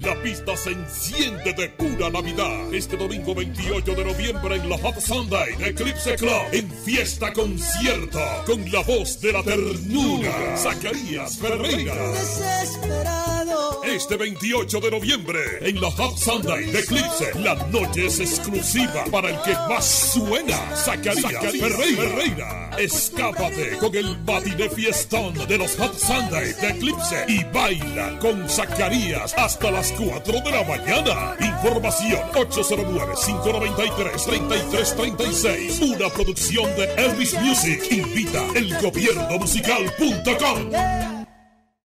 La pista se enciende de pura Navidad. Este domingo 28 de noviembre en la Hot Sunday de Eclipse Club. En fiesta concierto. Con la voz de la ternura. Zacarías Ferreira. Este 28 de noviembre en la Hot Sunday de Eclipse. La noche es exclusiva para el que más suena. Zacarías, Ferreira. Escápate con el de fiestón de los Hot Sunday de Eclipse. Y baila con Zacarías hasta las 4 de la mañana. Información 809-593-3336. Una producción de Elvis Music. Invita el gobierno musical.com.